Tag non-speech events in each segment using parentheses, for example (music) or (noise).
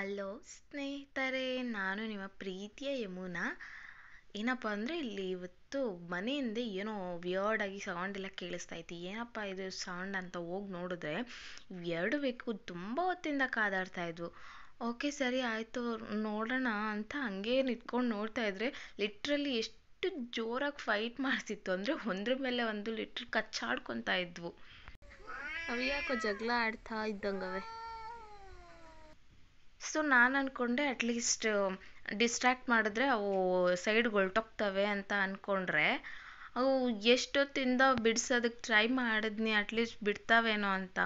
Hello ಸ್ನೇಹಿತರೆ, ನಾನು ನಿಮ್ಮ ಪ್ರೀತಿಯ ಯಮುನಾ. ಏನಪ್ಪ ಅಂದರೆ ಇಲ್ಲಿ ಇವತ್ತು ಮನೆಯಿಂದ ಏನೋ ವಿಯರ್ಡ್ ಆಗಿ ಸೌಂಡ್ ಎಲ್ಲ ಕೇಳಿಸ್ತಾ ಇತ್ತು. ಏನಪ್ಪ ಇದು ಸೌಂಡ್ ಅಂತ ಹೋಗಿ ನೋಡಿದ್ರೆ ಎರಡು ಬೆಕ್ಕು ತುಂಬ ಹೊತ್ತಿಂದ ಕಾದಾಡ್ತಾ ಇದ್ವು. ಓಕೆ, ಸರಿ ಆಯಿತು, ನೋಡೋಣ ಅಂತ ಹಂಗೆ ನಿಂತ್ಕೊಂಡು ನೋಡ್ತಾ ಇದ್ರೆ ಲಿಟ್ರಲಿ ಎಷ್ಟು ಜೋರಾಗಿ ಫೈಟ್ ಮಾಡ್ತಿತ್ತು ಅಂದರೆ ಒಂದ್ರ ಮೇಲೆ ಒಂದು ಲಿಟ್ರ್ ಕಚ್ಚಾಡ್ಕೊತಾ ಇದ್ವು. ಅವು ಯಾಕೋ ಜಗಳ ಆಡ್ತಾ ಇದ್ದಂಗವೆ. ಸೊ ನಾನು ಅಂದ್ಕೊಂಡೆ ಅಟ್ಲೀಸ್ಟ್ ಡಿಸ್ಟ್ರ್ಯಾಕ್ಟ್ ಮಾಡಿದ್ರೆ ಅವು ಸೈಡ್ಗೆ ಹೊರ್ಟೋಗ್ತವೆ ಅಂತ ಅಂದ್ಕೊಂಡ್ರೆ ಅವು ಎಷ್ಟೊತ್ತಿಂದ ಬಿಡ್ಸೋದಕ್ಕೆ ಟ್ರೈ ಮಾಡಿದ್ನಿ ಅಟ್ಲೀಸ್ಟ್ ಬಿಡ್ತಾವೇನೋ ಅಂತ.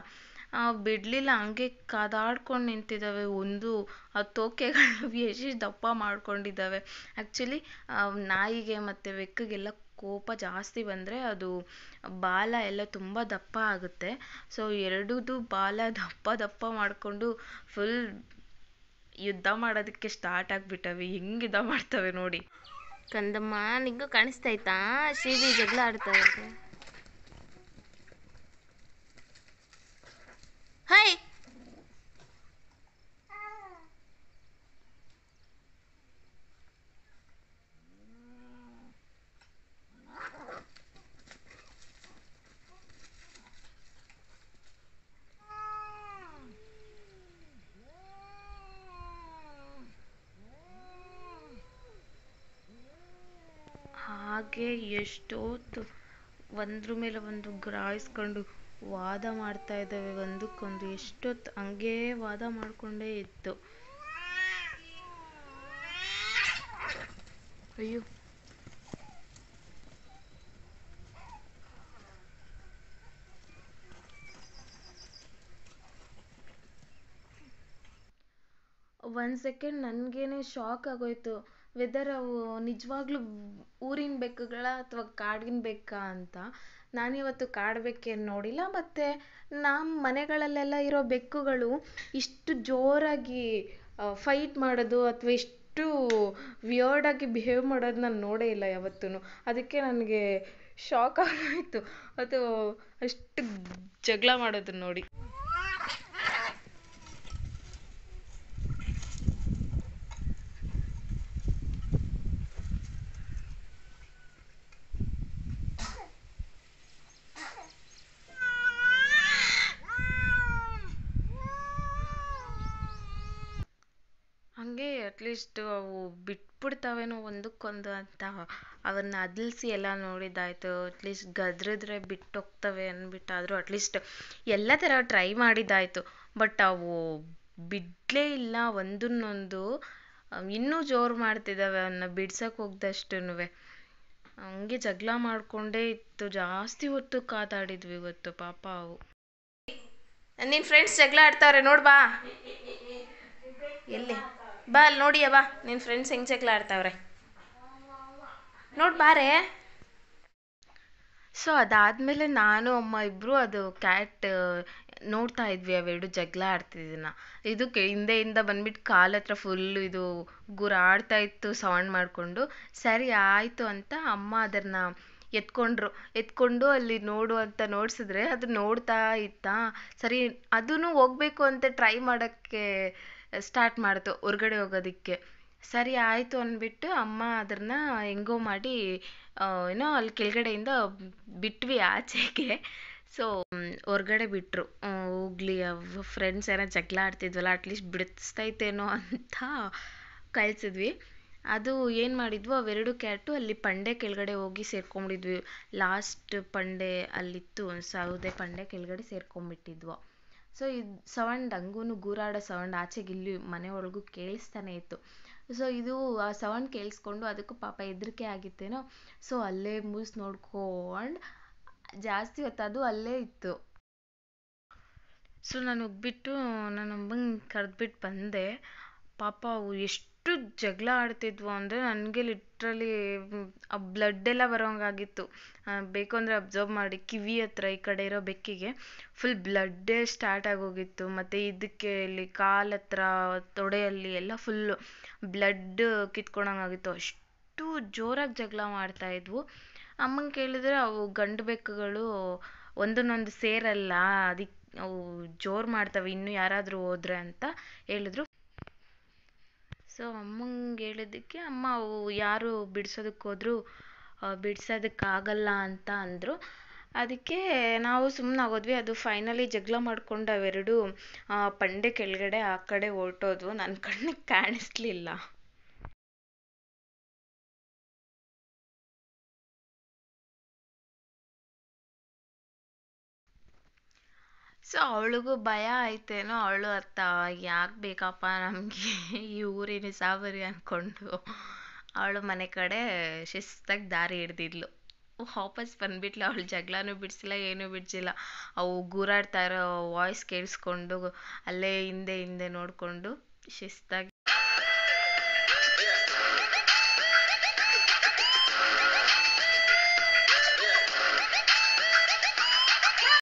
ಬಿಡಲಿಲ್ಲ, ಹಂಗೆ ಕಾದಾಡ್ಕೊಂಡು ನಿಂತಿದ್ದಾವೆ ಒಂದು ಆ ತೋಕೆಗಳು (laughs) ಎಷ್ಟು ದಪ್ಪ ಮಾಡ್ಕೊಂಡಿದ್ದಾವೆ ಆ್ಯಕ್ಚುಲಿ ನಾಯಿಗೆ ಮತ್ತು ಬೆಕ್ಕಗೆಲ್ಲ ಕೋಪ ಜಾಸ್ತಿ ಬಂದರೆ ಅದು ಬಾಲ ಎಲ್ಲ ತುಂಬ ದಪ್ಪ ಆಗುತ್ತೆ. ಸೊ ಎರಡೂದು ಬಾಲ ದಪ್ಪ ದಪ್ಪ ಮಾಡಿಕೊಂಡು ಫುಲ್ ಯುದ್ಧ ಮಾಡೋದಕ್ಕೆ ಸ್ಟಾರ್ಟ್ ಆಗಿಬಿಟ್ಟವೆ, ಹೆಂಗೆ ಯುದ್ಧ ಮಾಡ್ತವೆ ನೋಡಿ. ಕಂದಮ್ಮ, ನಿಂಗೂ ಕಾಣಿಸ್ತೈತಾ ಶ್ರೀವಿ ಜಗಳ ಆಡ್ತಾ ಹೈ ಹಾಗೆ ಎಷ್ಟೊತ್ತು ಒಂದ್ರ ಮೇಲೆ ಒಂದು ಗ್ರಾಯಿಸ್ಕೊಂಡು ವಾದ ಮಾಡ್ತಾ ಇದ್ದಾವೆ ಒಂದಕ್ಕೊಂದು, ಎಷ್ಟೊತ್ತು ಹಂಗೇ ವಾದ ಮಾಡಿಕೊಂಡೇ ಇತ್ತು. ಅಯ್ಯೋ. ಒಂದು ಸೆಕೆಂಡ್ ನನಗೇನೆ ಶಾಕ್ ಆಗೋಯ್ತು. ವೆದರ್ ಅವು ನಿಜವಾಗ್ಲೂ ಊರಿನ ಬೆಕ್ಕುಗಳ ಅಥವಾ ಕಾಡಿನ ಬೆಕ್ಕಾ ಅಂತ ನಾನಿವತ್ತು ಕಾಡು ಬೆಕ್ಕೇನು ನೋಡಿಲ್ಲ. ಮತ್ತು ನಮ್ಮ ಮನೆಗಳಲ್ಲೆಲ್ಲ ಇರೋ ಬೆಕ್ಕುಗಳು ಇಷ್ಟು ಜೋರಾಗಿ ಫೈಟ್ ಮಾಡೋದು ಅಥವಾ ಇಷ್ಟು ವಿಯರ್ಡಾಗಿ ಬಿಹೇವ್ ಮಾಡೋದು ನಾನು ನೋಡೇ ಇಲ್ಲ ಯಾವತ್ತೂ ಅದಕ್ಕೆ ನನಗೆ ಶಾಕ್ ಆಗೋಯ್ತು. ಅದು ಅಷ್ಟು ಜಗಳ ಮಾಡೋದನ್ನ ನೋಡಿ. ಅಟ್ಲೀಸ್ಟ್ ಅವು ಬಿಟ್ಬಿಡ್ತಾವೇನೋ ಒಂದಕ್ಕೊಂದು ಅಂತ ಅವನ್ನ ಅದಲ್ಸಿ ಎಲ್ಲ ನೋಡಿದ್ದಾಯಿತು. ಅಟ್ಲೀಸ್ಟ್ ಗದ್ರಿದ್ರೆ ಬಿಟ್ಟೋಗ್ತವೆ ಅಂದ್ಬಿಟ್ಟಾದರೂ ಅಟ್ಲೀಸ್ಟ್ ಎಲ್ಲ ಥರ ಟ್ರೈ ಮಾಡಿದ್ದಾಯಿತು. ಬಟ್ ಅವು ಬಿಡಲೇ ಇಲ್ಲ ಒಂದನ್ನೊಂದು ಇನ್ನೂ ಜೋರು ಮಾಡ್ತಿದ್ದಾವೆ ಅವನ್ನ ಬಿಡ್ಸಕ್ಕೆ ಹೋಗ್ದಷ್ಟೂ ಹಂಗೆ ಜಗಳ ಮಾಡಿಕೊಂಡೇ ಇತ್ತು. ಜಾಸ್ತಿ ಹೊತ್ತು ಕಾತಾಡಿದ್ವಿ ಇವತ್ತು ಪಾಪ ಅವು. ನಿನ್ನ ಫ್ರೆಂಡ್ಸ್ ಜಗಳ ಆಡ್ತಾವ್ರೆ ನೋಡ್ಬಾ ಎಲ್ಲಿ? ಬಾ, ಅಲ್ಲಿ ನೋಡಿಯ, ಬಾ. ನಿನ್ನ ಫ್ರೆಂಡ್ಸ್ ಹೆಂಗೆ ಜಗಳ ಆಡ್ತಾವ್ರೆ. ನೋಡಿ, ಬಾರೆ. ಸೊ ಅದಾದ್ಮೇಲೆ ನಾನು, ಅಮ್ಮ ಇಬ್ಬರು ಅದು ಕ್ಯಾಟ್ ನೋಡ್ತಾ ಇದ್ವಿ, ಅವೆರಡು ಜಗಳ ಆಡ್ತಿದ್ದನ್ನ ಇದು ಹಿಂದೆಯಿಂದ ಬಂದ್ಬಿಟ್ಟು ಕಾಲ ಹತ್ರ ಫುಲ್ ಇದು ಗುರಾಡ್ತಾ ಇತ್ತು ಸೌಂಡ್ ಮಾಡಿಕೊಂಡು. ಸರಿ, ಆಯಿತು ಅಂತ ಅಮ್ಮ ಅದನ್ನು ಎತ್ಕೊಂಡ್ರು. ಎತ್ಕೊಂಡು ಅಲ್ಲಿ ನೋಡು ಅಂತ ನೋಡ್ಸಿದ್ರೆ ಅದು ನೋಡ್ತಾ ಇತ್ತಾ. ಸರಿ ಅದೂ ಹೋಗ್ಬೇಕು ಅಂತ ಟ್ರೈ ಮಾಡೋಕ್ಕೆ ಸ್ಟಾರ್ಟ್ ಮಾಡಿತು ಹೊರ್ಗಡೆ ಹೋಗೋದಕ್ಕೆ. ಸರಿ ಆಯಿತು ಅಂದ್ಬಿಟ್ಟು ಅಮ್ಮ ಅದನ್ನ ಹೆಂಗೋ ಮಾಡಿ ಏನೋ ಅಲ್ಲಿ ಕೆಳಗಡೆಯಿಂದ ಬಿಟ್ವಿ ಆಚೆಗೆ. ಸೊ ಹೊರಗಡೆ ಬಿಟ್ಟರು ಹೋಗ್ಲಿ ಫ್ರೆಂಡ್ಸ್ ಏನೋ ಜಗಳ ಆಡ್ತಿದ್ವಲ್ಲ ಅಟ್ಲೀಸ್ಟ್ ಬಿಡಿಸ್ತೈತೇನೋ ಅಂತ ಕಳಿಸಿದ್ವಿ ಅದು ಏನು ಮಾಡಿದ್ವು, ಅವೆರಡು ಕ್ಯಾಟು ಅಲ್ಲಿ ಪಂಡೆ ಕೆಳಗಡೆ ಹೋಗಿ ಸೇರ್ಕೊಂಡ್ಬಿಟ್ಟಿದ್ವಿ ಲಾಸ್ಟ್ ಪಂಡೆ ಅಲ್ಲಿತ್ತು, ಸೌದೆ ಪಂಡೆ ಕೆಳಗಡೆ ಸೇರ್ಕೊಂಡ್ಬಿಟ್ಟಿದ್ವು ಸೊ ಇದು ಸೌಂಡ್ ಹಂಗೂ ಗೂರಾಡೋ ಸೌಂಡ್ ಆಚೆಗೆ ಇಲ್ಲಿ ಮನೆ ಒಳಗೂ ಕೇಳಿಸ್ತಾನೆ ಇತ್ತು. ಸೊ ಇದು, ಆ ಸೌಂಡ್ ಕೇಳಿಸ್ಕೊಂಡು ಅದಕ್ಕೂ ಪಾಪ ಹೆದ್ರಿಕೆ ಆಗಿತ್ತೇನೋ. ಸೊ ಅಲ್ಲೇ ಮೂಸ್ ನೋಡ್ಕೊಂಡು ಜಾಸ್ತಿ ಹೊತ್ತು ಅದು ಅಲ್ಲೇ ಇತ್ತು. ಸೊ ನಾನು ಹೋಗ್ಬಿಟ್ಟು ನನ್ನ ಅಮ್ಮಂಗೆ ಕರೆದ್ಬಿಟ್ಟು ಬಂದೆ. ಪಾಪ ಅವು ಎಷ್ಟು ಜಗಳ ಆಡ್ತಿದ್ವು ಅಂದರೆ ನನಗೆ ಲಿಟ್ರಲಿ ಆ ಬ್ಲಡ್ ಎಲ್ಲ ಬರೋಂಗಾಗಿತ್ತು. ಬೇಕು ಅಂದರೆ ಅಬ್ಸರ್ವ್ ಮಾಡಿ, ಕಿವಿ ಹತ್ರ ಈ ಕಡೆ ಇರೋ ಬೆಕ್ಕಿಗೆ ಫುಲ್ ಬ್ಲಡ್ಡೇ ಸ್ಟಾರ್ಟ್ ಆಗೋಗಿತ್ತು. ಮತ್ತು ಇದಕ್ಕೆ ಇಲ್ಲಿ ಕಾಲ್ ಹತ್ರ, ತೊಡೆಯಲ್ಲಿ ಎಲ್ಲ ಫುಲ್ಲು ಬ್ಲಡ್ ಕಿತ್ಕೊಳಂಗಾಗಿತ್ತು ಅಷ್ಟು ಜೋರಾಗಿ ಜಗಳ ಮಾಡ್ತಾ ಇದ್ವು. ಅಮ್ಮಂಗೆ ಕೇಳಿದ್ರೆ ಅವು ಗಂಡು ಬೆಕ್ಕುಗಳು ಒಂದನ್ನೊಂದು ಸೇರಲ್ಲ ಅದಕ್ಕೆ ಅವು ಜೋರು ಮಾಡ್ತವೆ, ಇನ್ನು ಯಾರಾದರೂ ಹೋದ್ರೆ ಅಂತ ಹೇಳಿದ್ರು. ಸೊ ಅಮ್ಮಂಗೆ ಹೇಳಿದ್ದಕ್ಕೆ ಅಮ್ಮ, ಅವು ಯಾರು ಬಿಡ್ಸೋದಕ್ಕೆ ಹೋದ್ರು ಬಿಡ್ಸೋದಕ್ಕಾಗಲ್ಲ ಅಂತ ಅಂದರು. ಅದಕ್ಕೆ ನಾವು ಸುಮ್ಮನಾಗೋದ್ವಿ ಅದು ಫೈನಲಿ ಜಗಳ ಮಾಡ್ಕೊಂಡು ಅವೆರಡು ಪಂಡೆ ಕೆಳಗಡೆ ಆ ಕಡೆ ಹೊರ್ಟೋದ್ವು ನನ್ನ ಕಣ್ಣಿಗೆ ಕಾಣಿಸ್ಲಿಲ್ಲ. ಸೊ ಅವಳಿಗೂ ಭಯ ಆಯ್ತೇನೋ ಅವಳು ಅತ್ತ ಯಾಕೆ ಬೇಕಪ್ಪ ನಮಗೆ. ಈ ಊರಿನ ಸಾವರಿ ಅಂದ್ಕೊಂಡು ಅವಳು ಮನೆ ಕಡೆ ಶಿಸ್ತಾಗಿ ದಾರಿ ಹಿಡ್ದಿದ್ಲು. ವಾಪಸ್ ಬಂದ್ಬಿಟ್ಲು, ಅವಳು ಜಗಳನೂ ಬಿಡಿಸಿಲ್ಲ, ಏನೂ ಬಿಡಿಸಿಲ್ಲ. ಅವು ಗೂರಾಡ್ತಾ ಇರೋ ವಾಯ್ಸ್ ಕೇಳಿಸ್ಕೊಂಡು ಅಲ್ಲೇ ಹಿಂದೆ ಹಿಂದೆ ನೋಡಿಕೊಂಡು ಶಿಸ್ತಾಗಿ